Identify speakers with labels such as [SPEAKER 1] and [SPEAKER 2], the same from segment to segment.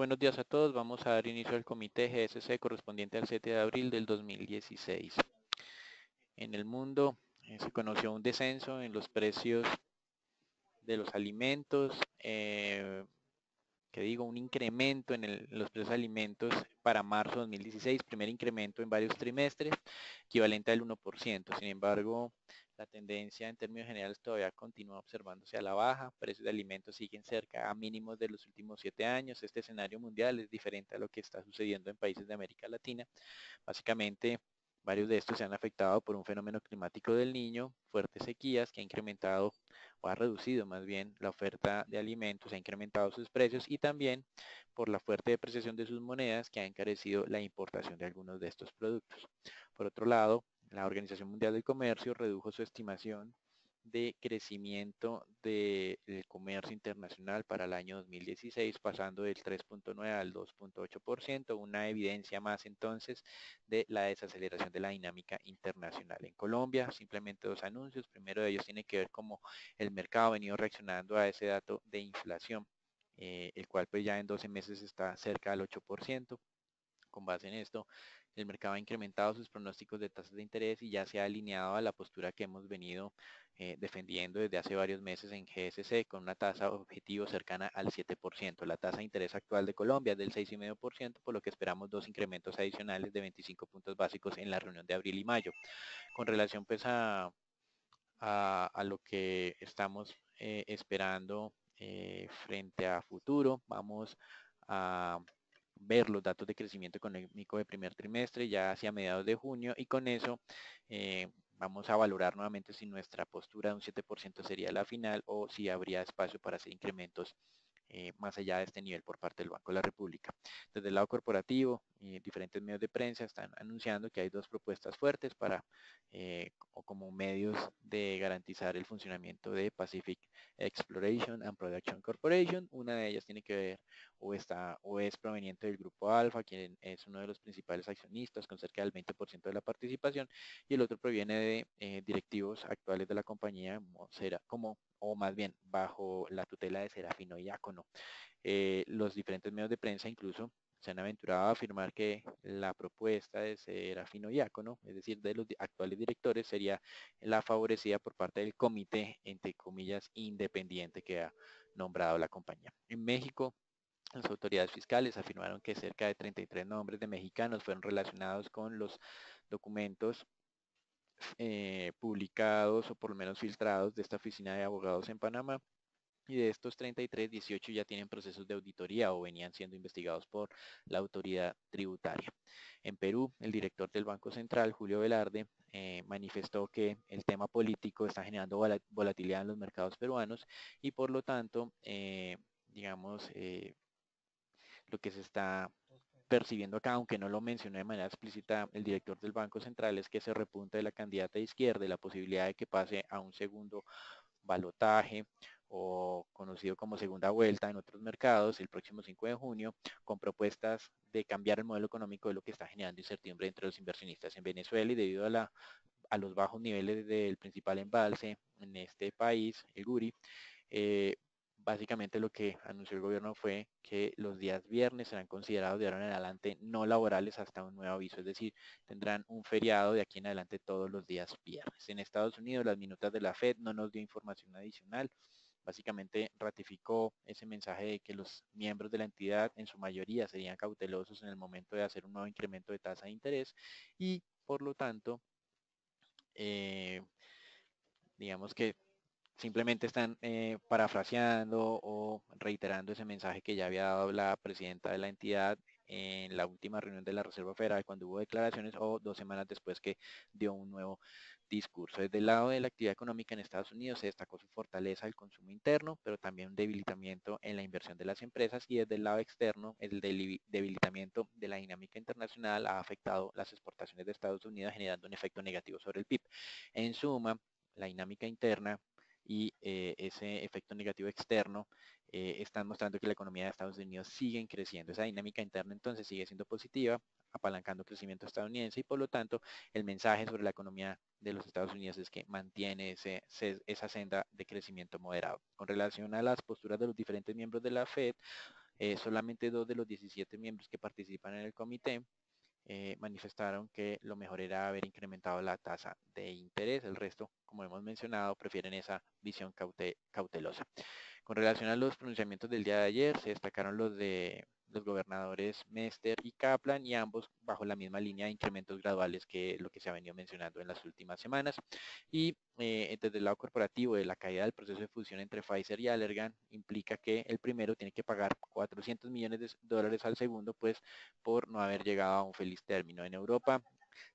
[SPEAKER 1] buenos días a todos. Vamos a dar inicio al comité GSC correspondiente al 7 de abril del 2016. En el mundo eh, se conoció un descenso en los precios de los alimentos, eh, que digo, un incremento en, los precios de alimentos para marzo de 2016, primer incremento en varios trimestres, equivalente al 1%. Sin embargo, la tendencia en términos generales todavía continúa observándose a la baja, precios de alimentos siguen cerca a mínimos de los últimos siete años. Este escenario mundial es diferente a lo que está sucediendo en países de América Latina. Básicamente, varios de estos se han afectado por un fenómeno climático del niño, fuertes sequías que ha incrementado o ha reducido más bien la oferta de alimentos, ha incrementado sus precios y también por la fuerte depreciación de sus monedas que ha encarecido la importación de algunos de estos productos. Por otro lado, la Organización Mundial del Comercio redujo su estimación de crecimiento del comercio internacional para el año 2016, pasando del 3.9 al 2.8%, una evidencia más entonces de la desaceleración de la dinámica internacional. En Colombia, simplemente dos anuncios. Primero de ellos tiene que ver cómo el mercado ha venido reaccionando a ese dato de inflación, eh, el cual pues ya en 12 meses está cerca del 8%. Con base en esto, el mercado ha incrementado sus pronósticos de tasas de interés y ya se ha alineado a la postura que hemos venido eh, defendiendo desde hace varios meses en GSC con una tasa objetivo cercana al 7%. La tasa de interés actual de Colombia es del 6,5%, por lo que esperamos dos incrementos adicionales de 25 puntos básicos en la reunión de abril y mayo. Con relación pues a, a, lo que estamos eh, esperando eh, frente a futuro, vamos a ver los datos de crecimiento económico de primer trimestre ya hacia mediados de junio y con eso vamos a valorar nuevamente si nuestra postura de un 7% sería la final o si habría espacio para hacer incrementos eh, más allá de este nivel por parte del Banco de la República. Desde el lado corporativo, y diferentes medios de prensa están anunciando que hay dos propuestas fuertes para eh, o como medios de garantizar el funcionamiento de Pacific Exploration and Production Corporation. Una de ellas tiene que ver o está o es proveniente del grupo Alfa, quien es uno de los principales accionistas con cerca del 20% de la participación, y el otro proviene de eh, directivos actuales de la compañía, como, será, como o más bien bajo la tutela de Serafino y Iacono. Eh, los diferentes medios de prensa incluso se han aventurado a afirmar que la propuesta de Serafino Iacono, es decir, de los actuales directores, sería la favorecida por parte del comité, entre comillas, independiente que ha nombrado la compañía. En México, las autoridades fiscales afirmaron que cerca de 33 nombres de mexicanos fueron relacionados con los documentos eh, publicados o por lo menos filtrados de esta oficina de abogados en Panamá. Y de estos 33, 18 ya tienen procesos de auditoría o venían siendo investigados por la autoridad tributaria. En Perú, el director del Banco Central, Julio Velarde, eh, manifestó que el tema político está generando volatilidad en los mercados peruanos y por lo tanto, eh, digamos, lo que se está percibiendo acá, aunque no lo mencionó de manera explícita el director del Banco Central, es que se repunta de la candidata de izquierda y la posibilidad de que pase a un segundo balotaje o conocido como segunda vuelta en otros mercados el próximo 5 de junio con propuestas de cambiar el modelo económico de lo que está generando incertidumbre entre los inversionistas en Venezuela y debido a, la, a los bajos niveles del principal embalse en este país, el Guri, eh, básicamente lo que anunció el gobierno fue que los días viernes serán considerados de ahora en adelante no laborales hasta un nuevo aviso, es decir, tendrán un feriado de aquí en adelante todos los días viernes. En Estados Unidos las minutas de la Fed no nos dio información adicional, básicamente ratificó ese mensaje de que los miembros de la entidad en su mayoría serían cautelosos en el momento de hacer un nuevo incremento de tasa de interés y por lo tanto eh, digamos que simplemente están eh, parafraseando o reiterando ese mensaje que ya había dado la presidenta de la entidad en la última reunión de la Reserva Federal cuando hubo declaraciones o dos semanas después que dio un nuevo discurso. Desde el lado de la actividad económica en Estados Unidos se destacó su fortaleza del consumo interno, pero también un debilitamiento en la inversión de las empresas y desde el lado externo el debilitamiento de la dinámica internacional ha afectado las exportaciones de Estados Unidos generando un efecto negativo sobre el PIB. En suma, la dinámica interna y eh, ese efecto negativo externo eh, están mostrando que la economía de Estados Unidos sigue creciendo. Esa dinámica interna entonces sigue siendo positiva, apalancando crecimiento estadounidense y por lo tanto el mensaje sobre la economía de los Estados Unidos es que mantiene ese, esa senda de crecimiento moderado. Con relación a las posturas de los diferentes miembros de la Fed, eh, solamente dos de los 17 miembros que participan en el comité eh, manifestaron que lo mejor era haber incrementado la tasa de interés. El resto, como hemos mencionado, prefieren esa visión cautelosa. Con relación a los pronunciamientos del día de ayer, se destacaron los de los gobernadores Mester y Kaplan y ambos bajo la misma línea de incrementos graduales que lo que se ha venido mencionando en las últimas semanas. Y eh, desde el lado corporativo de la caída del proceso de fusión entre Pfizer y Allergan implica que el primero tiene que pagar 400 millones de dólares al segundo pues por no haber llegado a un feliz término. En Europa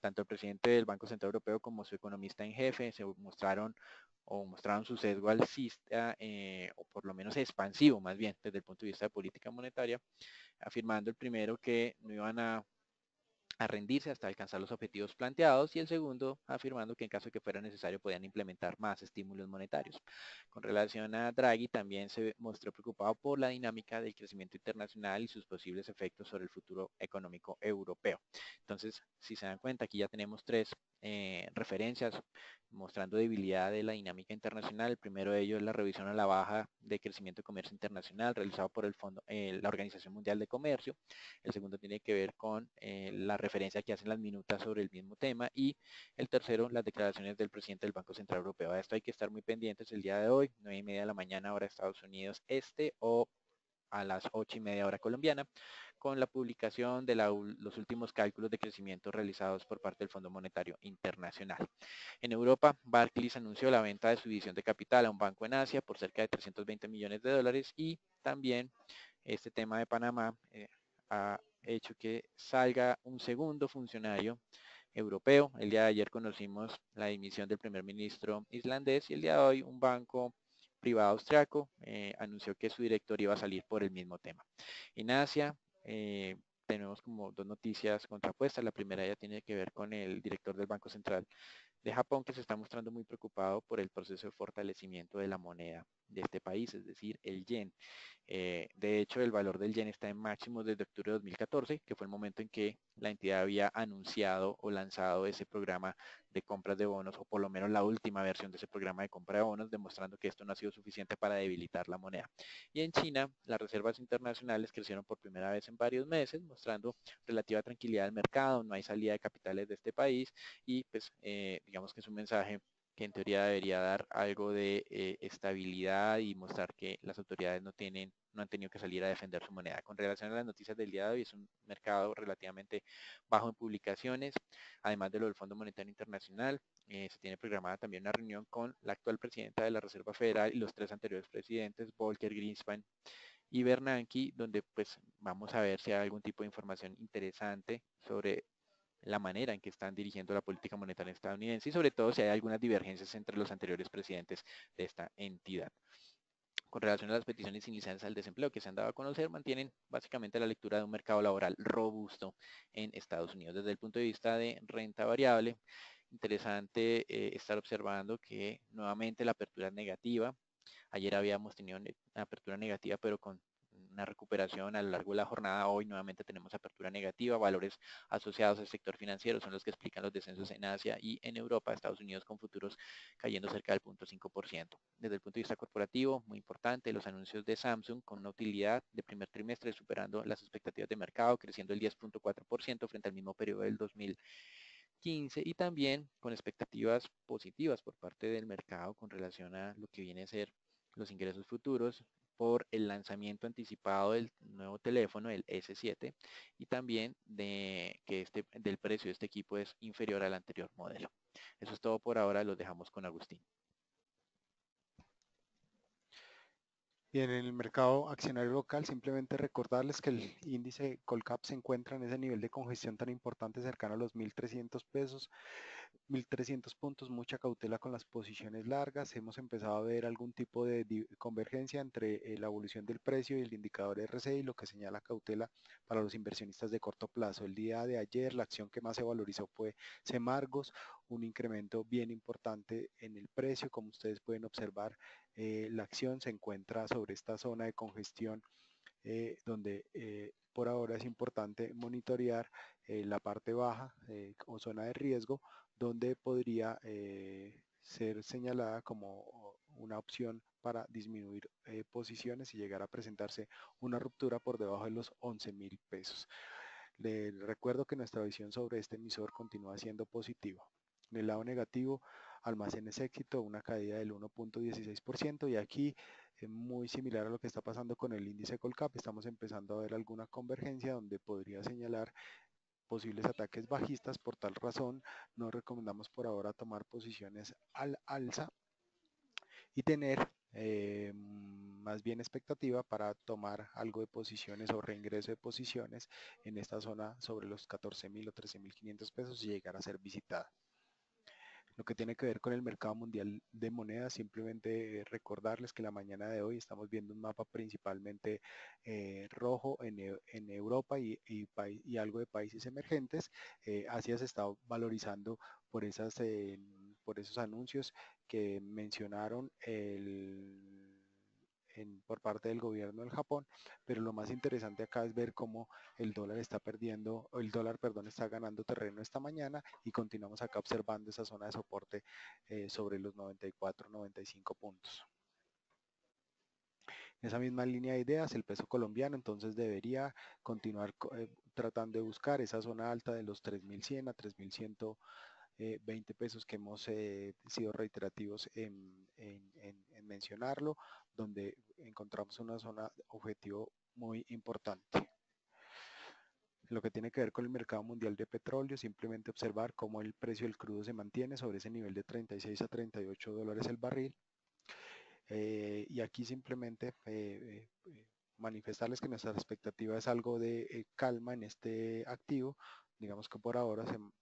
[SPEAKER 1] tanto el presidente del Banco Central Europeo como su economista en jefe se mostraron o mostraron su sesgo alcista, eh, o por lo menos expansivo más bien, desde el punto de vista de política monetaria, afirmando el primero que no iban a a rendirse hasta alcanzar los objetivos planteados y el segundo afirmando que en caso que fuera necesario podían implementar más estímulos monetarios. Con relación a Draghi también se mostró preocupado por la dinámica del crecimiento internacional y sus posibles efectos sobre el futuro económico europeo. Entonces, si se dan cuenta, aquí ya tenemos tres eh, referencias mostrando debilidad de la dinámica internacional. El primero de ellos es la revisión a la baja de crecimiento de comercio internacional realizado por el fondo, eh, la Organización Mundial de Comercio. El segundo tiene que ver con eh, la referencia que hacen las minutas sobre el mismo tema. Y el tercero, las declaraciones del presidente del Banco Central Europeo. A esto hay que estar muy pendientes el día de hoy, 9 y media de la mañana hora Estados Unidos Este o a las 8 y media hora colombiana, con la publicación de los últimos cálculos de crecimiento realizados por parte del Fondo Monetario Internacional. En Europa, Barclays anunció la venta de su división de capital a un banco en Asia por cerca de 320 millones de dólares y también este tema de Panamá eh, ha hecho que salga un segundo funcionario europeo. El día de ayer conocimos la dimisión del primer ministro islandés y el día de hoy un banco privado austriaco eh, anunció que su director iba a salir por el mismo tema. En Asia, eh, tenemos como dos noticias contrapuestas. La primera ya tiene que ver con el director del Banco Central de Japón que se está mostrando muy preocupado por el proceso de fortalecimiento de la moneda de este país, es decir, el yen. Eh, de hecho, el valor del yen está en máximo desde octubre de 2014, que fue el momento en que la entidad había anunciado o lanzado ese programa de compras de bonos, o por lo menos la última versión de ese programa de compra de bonos, demostrando que esto no ha sido suficiente para debilitar la moneda. Y en China, las reservas internacionales crecieron por primera vez en varios meses, mostrando relativa tranquilidad del mercado, no hay salida de capitales de este país y pues eh, digamos que es un mensaje que en teoría debería dar algo de eh, estabilidad y mostrar que las autoridades no tienen no han tenido que salir a defender su moneda. Con relación a las noticias del día de hoy, es un mercado relativamente bajo en publicaciones, además de lo del Fondo Monetario Internacional. Eh, se tiene programada también una reunión con la actual presidenta de la Reserva Federal y los tres anteriores presidentes, Volker, Greenspan y Bernanke, donde pues vamos a ver si hay algún tipo de información interesante sobre la manera en que están dirigiendo la política monetaria estadounidense y sobre todo si hay algunas divergencias entre los anteriores presidentes de esta entidad. Con relación a las peticiones iniciales al desempleo que se han dado a conocer, mantienen básicamente la lectura de un mercado laboral robusto en Estados Unidos. Desde el punto de vista de renta variable, interesante eh, estar observando que nuevamente la apertura es negativa. Ayer habíamos tenido una apertura negativa, pero con una recuperación a lo largo de la jornada. Hoy nuevamente tenemos apertura negativa, valores asociados al sector financiero son los que explican los descensos en Asia y en Europa, Estados Unidos con futuros cayendo cerca del 0.5%. Desde el punto de vista corporativo, muy importante, los anuncios de Samsung con una utilidad de primer trimestre superando las expectativas de mercado, creciendo el 10.4% frente al mismo periodo del 2015 y también con expectativas positivas por parte del mercado con relación a lo que viene a ser los ingresos futuros, por el lanzamiento anticipado del nuevo teléfono, el S7, y también de que este, del precio de este equipo es inferior al anterior modelo. Eso es todo por ahora, los dejamos con Agustín.
[SPEAKER 2] Bien, en el mercado accionario local, simplemente recordarles que el índice Colcap se encuentra en ese nivel de congestión tan importante cercano a los 1.300 pesos. 1300 puntos, mucha cautela con las posiciones largas. Hemos empezado a ver algún tipo de convergencia entre eh, la evolución del precio y el indicador RCI, lo que señala cautela para los inversionistas de corto plazo. El día de ayer la acción que más se valorizó fue Semargos, un incremento bien importante en el precio. Como ustedes pueden observar, eh, la acción se encuentra sobre esta zona de congestión eh, donde por ahora es importante monitorear la parte baja o zona de riesgo donde podría eh, ser señalada como una opción para disminuir eh, posiciones y llegar a presentarse una ruptura por debajo de los 11 mil pesos. Les recuerdo que nuestra visión sobre este emisor continúa siendo positiva. En el lado negativo, almacenes éxito, una caída del 1.16% y aquí eh, muy similar a lo que está pasando con el índice Colcap, estamos empezando a ver alguna convergencia donde podría señalar posibles ataques bajistas, por tal razón no recomendamos por ahora tomar posiciones al alza y tener eh, más bien expectativa para tomar algo de posiciones o reingreso de posiciones en esta zona sobre los 14.000 o 13.500 pesos y llegar a ser visitada. Lo que tiene que ver con el mercado mundial de monedas, simplemente recordarles que la mañana de hoy estamos viendo un mapa principalmente eh, rojo en, Europa y, algo de países emergentes. Eh, Asia se está valorizando por, esas, por esos anuncios que mencionaron el por parte del gobierno del Japón, pero lo más interesante acá es ver cómo el dólar está perdiendo, el dólar, perdón, está ganando terreno esta mañana y continuamos acá observando esa zona de soporte eh, sobre los 94, 95 puntos. Esa misma línea de ideas, el peso colombiano entonces debería continuar eh, tratando de buscar esa zona alta de los 3.100 a 3.120 eh, pesos que hemos sido reiterativos en, mencionarlo, donde encontramos una zona objetivo muy importante. Lo que tiene que ver con el mercado mundial de petróleo, simplemente observar cómo el precio del crudo se mantiene sobre ese nivel de 36 a 38 dólares el barril. Eh, y aquí simplemente eh, eh, manifestarles que nuestra expectativa es algo de calma en este activo. Digamos que por ahora se mm,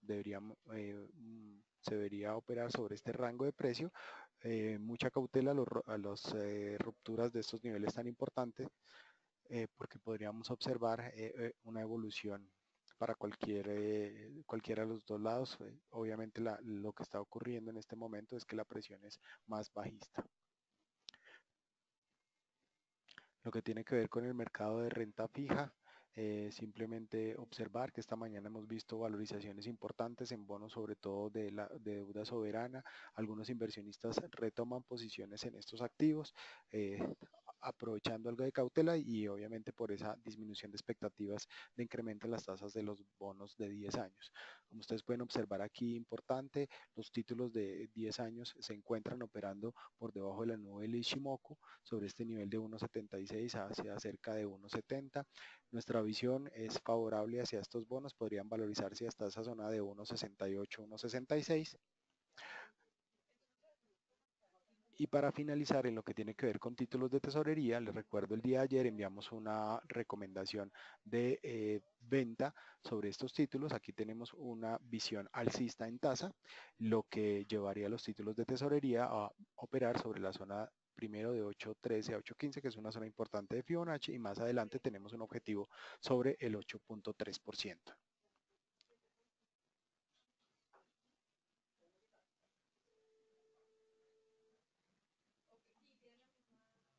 [SPEAKER 2] se debería operar sobre este rango de precio, eh, mucha cautela a las eh, rupturas de estos niveles tan importantes eh, porque podríamos observar una evolución para cualquier, cualquiera de los dos lados. obviamente lo que está ocurriendo en este momento es que la presión es más bajista. Lo que tiene que ver con el mercado de renta fija, eh, simplemente observar que esta mañana hemos visto valorizaciones importantes en bonos, sobre todo de la deuda soberana. Algunos inversionistas retoman posiciones en estos activos. Eh, aprovechando algo de cautela y obviamente por esa disminución de expectativas de incremento en las tasas de los bonos de 10 años. Como ustedes pueden observar aquí, importante, los títulos de 10 años se encuentran operando por debajo de la nube del Ishimoku sobre este nivel de 1.76 hacia cerca de 1.70. Nuestra visión es favorable hacia estos bonos, podrían valorizarse hasta esa zona de 1.68, 1.66. Y para finalizar, en lo que tiene que ver con títulos de tesorería, les recuerdo el día de ayer enviamos una recomendación de eh, venta sobre estos títulos. Aquí tenemos una visión alcista en tasa, lo que llevaría los títulos de tesorería a operar sobre la zona primero de 8.13 a 8.15, que es una zona importante de Fibonacci, y más adelante tenemos un objetivo sobre el 8.3%.